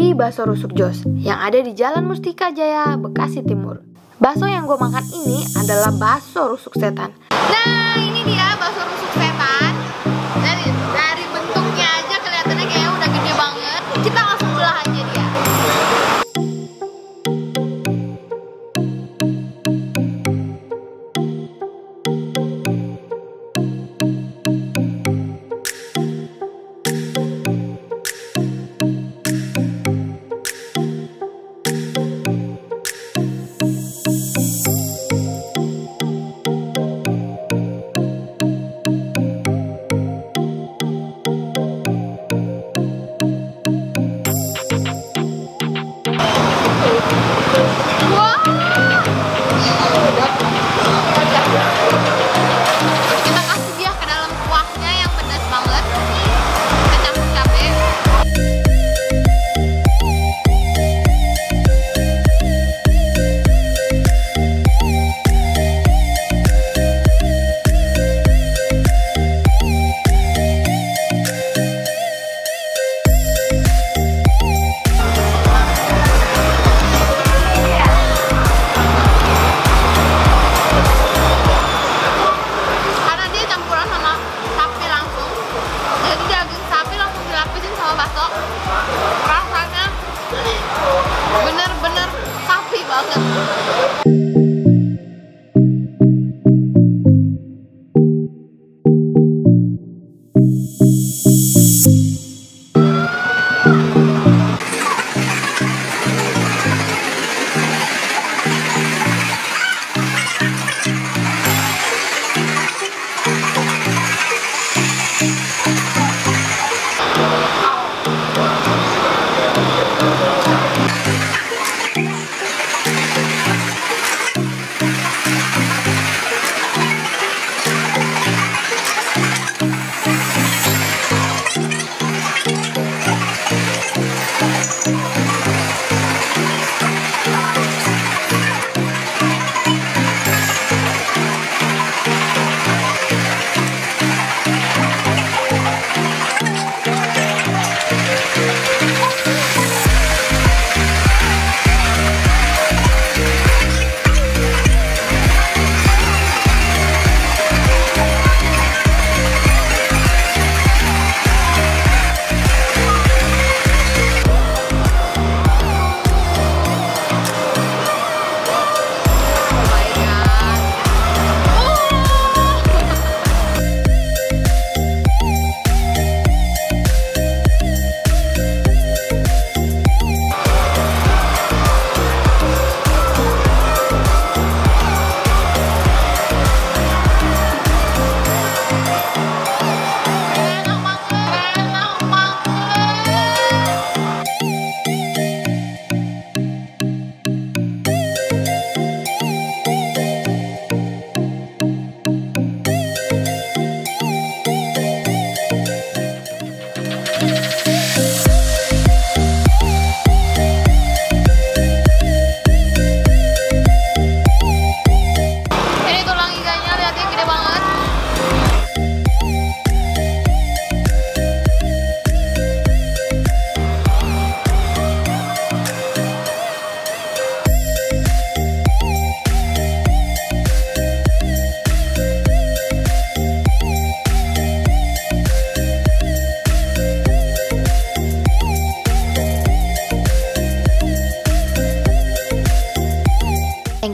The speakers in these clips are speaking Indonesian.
di Bakso Rusuk Jos yang ada di Jalan Mustika Jaya, Bekasi Timur. Bakso yang gue makan ini adalah bakso rusuk setan. Nah,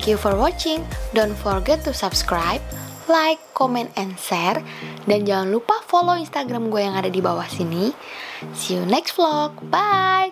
Thank you for watching. Don't forget to subscribe, like, comment, and share. Dan jangan lupa follow Instagram gue yang ada di bawah sini. See you next vlog. Bye.